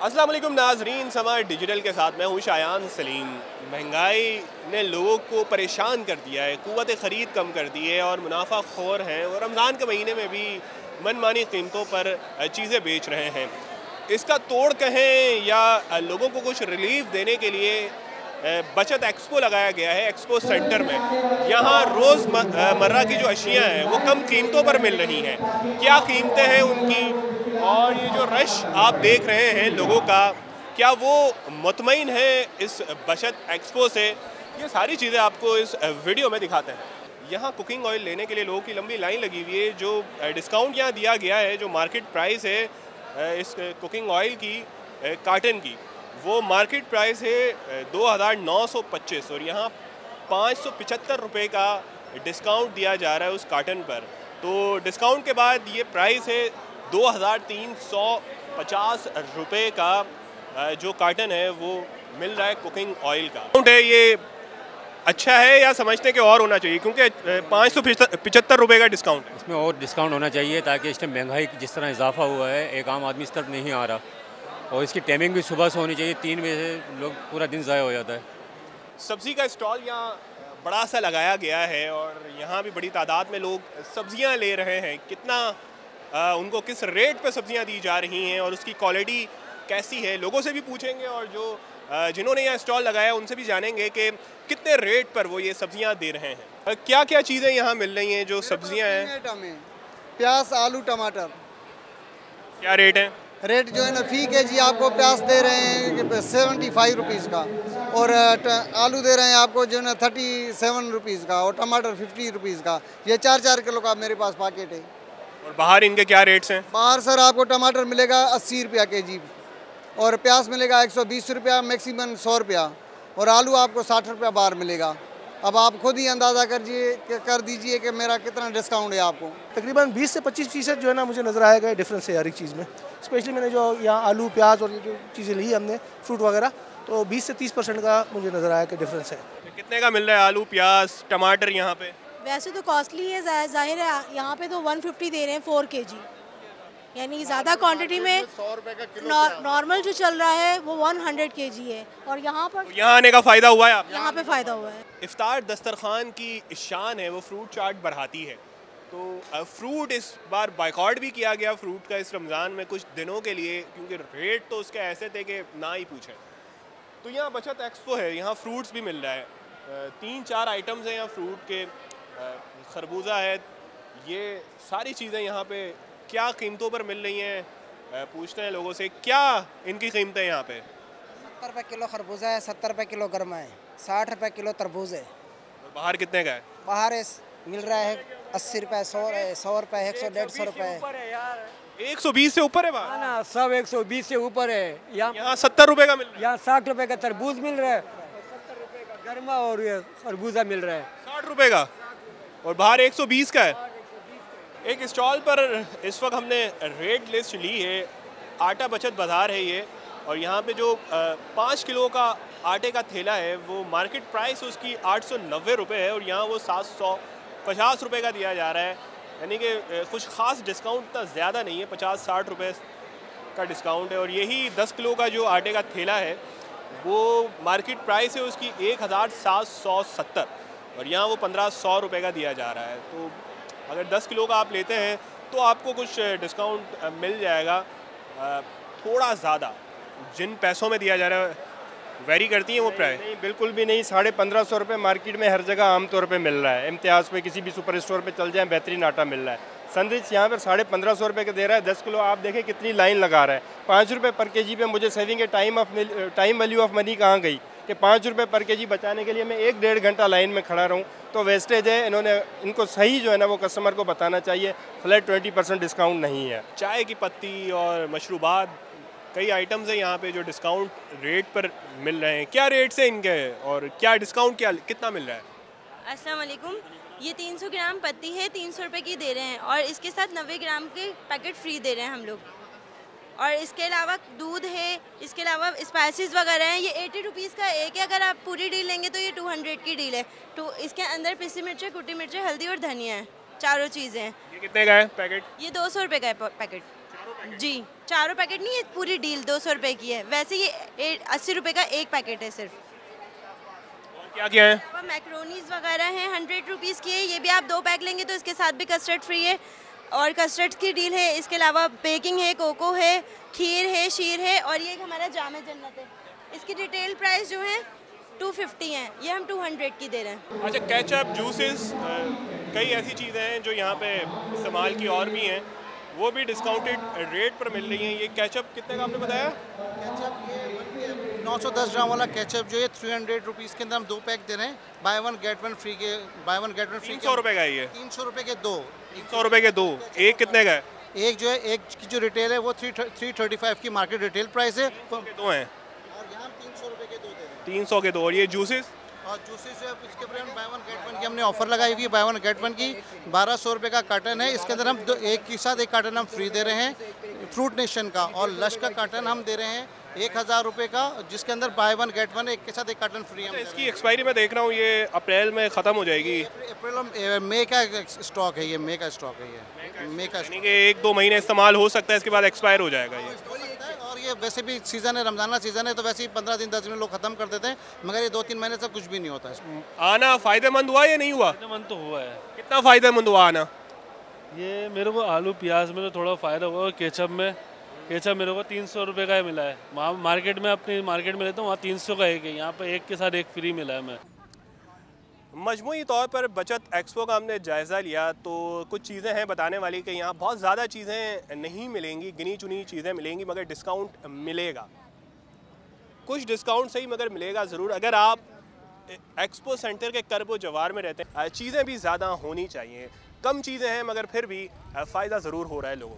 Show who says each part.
Speaker 1: वालेकुम नाजरीन, समाज डिजिटल के साथ मैं हूँ शायान सलीम। महँगाई ने लोगों को परेशान कर दिया है, क़वत ख़रीद कम कर दी है और मुनाफा खोर हैं और रमज़ान के महीने में भी मनमानी कीमतों पर चीज़ें बेच रहे हैं। इसका तोड़ कहें या लोगों को कुछ रिलीफ देने के लिए बचत एक्सपो लगाया गया है, एक्सपो सेंटर में। यहाँ रोज़ मर्रा की जो अशियाँ हैं, वो कम कीमतों पर मिल रही हैं। क्या कीमतें हैं उनकी? और ये जो रश आप देख रहे हैं लोगों का, क्या वो मुतमिन है इस बचत एक्सपो से? ये सारी चीज़ें आपको इस वीडियो में दिखाते हैं। यहाँ कुकिंग ऑयल लेने के लिए लोगों की लंबी लाइन लगी हुई है, जो डिस्काउंट यहाँ दिया गया है, जो मार्केट प्राइस है इस कुकिंग ऑयल की कार्टन की। वो मार्केट प्राइस है दो हज़ार नौ सौ पच्चीस और यहाँ पाँच सौ पचहत्तर रुपये का डिस्काउंट दिया जा रहा है उस कार्टन पर। तो डिस्काउंट के बाद ये प्राइस है दो हज़ार तीन सौ पचास रुपये का जो कार्टन है वो मिल रहा है कुकिंग ऑयल का। है ये अच्छा है या समझते कि और होना चाहिए? क्योंकि पाँच सौ पिचहत्तर रुपये का डिस्काउंट है।
Speaker 2: इसमें और डिस्काउंट होना चाहिए ताकि इस टाइम महँगाई जिस तरह इजाफा हुआ है एक आम आदमी इस तरफ़ नहीं आ रहा। और इसकी टाइमिंग भी सुबह से होनी चाहिए तीन बजे से लोग पूरा दिन ज़ाया हो जाता है।
Speaker 1: सब्ज़ी का स्टॉल यहाँ बड़ा सा लगाया गया है और यहाँ भी बड़ी तादाद में लोग सब्ज़ियाँ ले रहे हैं। कितना आ, उनको किस रेट पे सब्ज़ियाँ दी जा रही हैं और उसकी क्वालिटी कैसी है लोगों से भी पूछेंगे और जो जिन्होंने यहाँ स्टॉल लगाया उनसे भी जानेंगे कि कितने रेट पर वो ये सब्ज़ियाँ दे रहे हैं। क्या क्या चीज़ें यहाँ मिल रही हैं जो सब्ज़ियाँ हैं?
Speaker 3: प्याज आलू टमाटर।
Speaker 1: क्या रेट है?
Speaker 3: रेट जो है ना फ़ी के जी आपको प्याज दे रहे हैं सेवेंटी फाइव रुपीज़ का। और आलू दे रहे हैं आपको जो है ना थर्टी सेवन रुपीज़ का और टमाटर फिफ्टी रुपीज़ का। ये चार चार किलो का मेरे पास पैकेट है।
Speaker 1: और बाहर इनके क्या रेट्स हैं?
Speaker 3: बाहर सर आपको टमाटर मिलेगा अस्सी रुपया के जी और प्याज मिलेगा एक सौ बीस रुपया मैक्सिमम सौ रुपया और आलू आपको साठ रुपया बाहर मिलेगा। अब आप खुद ही अंदाज़ा करिए कर दीजिए कि मेरा कितना डिस्काउंट है आपको।
Speaker 4: तकरीबन 20 से 25 फ़ीसद जो है ना मुझे नज़र आएगा डिफरेंस है हर एक चीज़ में। स्पेशली मैंने जो यहाँ आलू प्याज और ये जो चीज़ें ली हमने फ्रूट वगैरह तो 20 से 30 परसेंट का मुझे नज़र आया कि डिफरेंस है।
Speaker 1: कितने का मिल रहा है आलू प्याज टमाटर यहाँ पे?
Speaker 5: वैसे तो कॉस्टली है ज़ाहिर है यहाँ पे तो 150 दे रहे हैं फोर के जी यानी ज़्यादा क्वांटिटी में सौ रुपए का नॉर्मल जो चल रहा है वो 100 हंड्रेड के जी है। और यहाँ पर
Speaker 1: यहाँ आने का फ़ायदा हुआ है
Speaker 5: यहाँ पे फ़ायदा हुआ है।
Speaker 1: इफ्तार दस्तरखान की शान है वो फ्रूट चाट बढ़ाती है। तो फ्रूट इस बार बाइकआउट भी किया गया फ्रूट का इस रमज़ान में कुछ दिनों के लिए क्योंकि रेट तो उसके ऐसे थे कि ना ही पूछें। तो यहाँ बचत एक्सपो है यहाँ फ्रूट्स भी मिल रहा है। तीन चार आइटम्स हैं यहाँ फ्रूट के। खरबूजा है ये सारी चीज़ें यहाँ पे क्या कीमतों पर मिल रही हैं पूछते हैं लोगों से क्या इनकी कीमतें यहाँ पे?
Speaker 6: सत्तर रुपये किलो खरबूजा है सत्तर रुपये किलो गर्मा है साठ रुपये किलो तरबूज है।
Speaker 1: बाहर कितने का है?
Speaker 6: बाहर मिल रहा है अस्सी रुपये सौ सौ रुपये एक सौ डेढ़ सौ रुपये
Speaker 1: एक सौ बीस से ऊपर है
Speaker 7: हाँ ना सब एक सौ बीस से ऊपर है।
Speaker 1: यहाँ सत्तर रुपये का मिल रहा है।
Speaker 7: यहाँ साठ रुपये का तरबूज मिल रहा है। सत्तर रुपए का गर्मा और ये खरबूजा मिल रहा है।
Speaker 1: साठ रुपए का? और बाहर एक सौ बीस का है। एक स्टॉल पर इस वक्त हमने रेट लिस्ट ली है। आटा बचत बाज़ार है ये। और यहाँ पे जो पाँच किलो का आटे का थैला है वो मार्केट प्राइस उसकी आठ सौ नब्बे रुपये है और यहाँ वो सात सौ पचास रुपये का दिया जा रहा है। यानी कि कुछ ख़ास डिस्काउंट इतना ज़्यादा नहीं है। पचास साठ रुपये का डिस्काउंट है। और यही दस किलो का जो आटे का थैला है वो मार्केट प्राइस है उसकी एक हज़ार सात सौ सत्तर। और यहाँ वो पंद्रह सौ रुपये का दिया जा रहा है। तो अगर दस किलो का आप लेते हैं तो आपको कुछ डिस्काउंट मिल जाएगा। थोड़ा ज़्यादा, जिन पैसों में दिया जा रहा है, वेरी करती हैं वो प्राइस
Speaker 8: नहीं, बिल्कुल भी नहीं, साढ़े पंद्रह सौ रुपये मार्केट में हर जगह आमतौर पर मिल रहा है। इम्तियाज़ पे किसी भी सुपर स्टोर पर चल जाए, बेहतरीन आटा मिल रहा है। संदिच यहाँ पर साढ़े पंद्रह सौ रुपये का दे रहा है, दस किलो, आप देखें कितनी लाइन लगा रहा है। पाँच रुपये पर के जी पे मुझे सेविंग है time of time value of money कहाँ गई? कि पाँच रुपये पर के जी बचाने के लिए मैं एक डेढ़ घंटा लाइन में खड़ा रहूँ। तो वेस्टेज है इन्होंने इनको सही जो है ना वो कस्टमर को बताना चाहिए। फ्लैट ट्वेंटी परसेंट डिस्काउंट नहीं है।
Speaker 1: चाय की पत्ती और मशरूबात कई आइटम्स हैं यहाँ पे जो डिस्काउंट रेट पर मिल रहे हैं। क्या रेट्स हैं इनके और क्या डिस्काउंट क्या कितना मिल रहा है?
Speaker 9: अस्सलाम वालेकुम। ये 300 ग्राम पत्ती है तीन सौ रुपये की दे रहे हैं और इसके साथ 90 ग्राम के पैकेट फ्री दे रहे हैं हम लोग। और इसके अलावा दूध है इसके अलावा स्पाइसेस वगैरह हैं ये एटी रुपीज़ का एक है अगर आप पूरी डील लेंगे तो ये टू हंड्रेड की डील है। तो इसके अंदर पिसी मिर्चें कुटी मिर्चें हल्दी और धनिया है चारों चीज़ें हैं।
Speaker 1: ये कितने का है पैकेट
Speaker 9: ये दो सौ रुपये का है पैकेट जी चारों पैकेट नहीं ये पूरी डील दो सौ रुपये की है। वैसे ये अस्सी रुपये का एक पैकेट है सिर्फ़।
Speaker 1: क्या क्या है?
Speaker 9: मैक्रोनीज वगैरह हैं हंड्रेड रुपीज़ की है ये भी आप दो पैक लेंगे तो इसके साथ भी कस्टर्ड फ्री है। और कस्टर्ड की डील है इसके अलावा बेकिंग है कोको है खीर है शीर है और ये हमारा जाम जन्नत है। इसकी रिटेल प्राइस जो है 250 है। ये हम 200 की दे रहे हैं।
Speaker 1: अच्छा कैचअप जूसेस कई ऐसी चीज़ें हैं जो यहाँ पे इस्तेमाल की और भी हैं। वो भी डिस्काउंटेड रेट पर मिल रही हैं। ये कैचअप कितने का आपने बताया?
Speaker 10: कैचअप ये 910 ग्राम वाला केचप जो है थ्री हंड्रेड के अंदर हम दो पैक दे रहे हैं। Buy one get one free के buy one get one free
Speaker 1: सौ रुपए का ये।
Speaker 10: तीन सौ रुपए के दो।
Speaker 1: तीन सौ रुपए के दो। एक कितने का है?
Speaker 10: एक जो है एक की जो रिटेल है वो थ्री थ्री थर्टी फाइव की मार्केट रिटेल प्राइस है।
Speaker 1: दो है।
Speaker 10: और यहाँ तीन सौ रुपये के दो
Speaker 1: तीन सौ के दो। और ये जूसेस
Speaker 10: और जूसेस जो है इसके ऊपर हम बाय वन गेट वन की हमने ऑफ़र लगाई हुई है। बाय वन गेट वन की बारह सौ रुपये का कार्टन है। इसके अंदर हम एक के साथ एक कार्टन हम फ्री दे रहे हैं। फ्रूट नेशन का और लश का कार्टन हम दे रहे हैं। एक हज़ार रुपये का जिसके अंदर बाय वन गेट वन एक के साथ एक कार्टन फ्री दे रहे
Speaker 1: इसकी एक्सपायरी मैं देख रहा हूँ ये अप्रैल में ख़त्म हो जाएगी।
Speaker 10: अप्रैल में मई का स्टॉक है ये मई का स्टॉक है ये मई का
Speaker 1: यानी कि एक दो महीने इस्तेमाल हो सकता है इसके बाद एक्सपायर हो जाएगा ये।
Speaker 10: हो है और ये वैसे भी सीज़न है रमजाना सीज़न है तो वैसे ही पंद्रह दिन दस दिन लोग ख़त्म कर देते हैं मगर ये दो तीन महीने से कुछ भी नहीं होता है।
Speaker 1: आना फ़ायदेमंद हुआ या नहीं हुआ?
Speaker 11: मन तो हुआ है।
Speaker 1: कितना फ़ायदेमंद हुआ आना?
Speaker 11: ये मेरे को आलू प्याज में तो थोड़ा फ़ायदा हुआ केचप में केचप मेरे को तीन सौ रुपये का ही मिला है। वहाँ मार्केट में अपनी मार्केट में लेता हूँ, वहाँ तीन सौ का एक है। यहाँ पर एक के साथ एक फ्री मिला है मैं।
Speaker 1: मजमूई तौर पर बचत एक्सपो का हमने जायज़ा लिया तो कुछ चीज़ें हैं बताने वाली कि यहाँ बहुत ज़्यादा चीज़ें नहीं मिलेंगी गिनी चुनी चीज़ें मिलेंगी, मगर डिस्काउंट मिलेगा। कुछ डिस्काउंट सही मगर मिलेगा ज़रूर। अगर आप एक्सपो सेंटर के करबो जवार में रहते हैं, चीज़ें भी ज़्यादा होनी चाहिए। कम चीज़ें हैं मगर फिर भी फ़ायदा ज़रूर हो रहा है लोगों को।